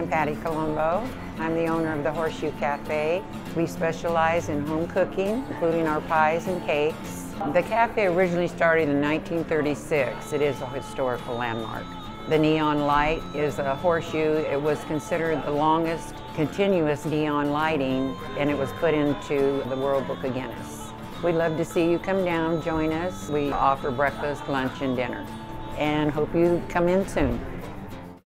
I'm Patty Colombo. I'm the owner of the Horseshoe Cafe. We specialize in home cooking, including our pies and cakes. The cafe originally started in 1936. It is a historical landmark. The neon light is a horseshoe. It was considered the longest continuous neon lighting and it was put into the World Book of Guinness. We'd love to see you come down, join us. We offer breakfast, lunch, and dinner. And hope you come in soon.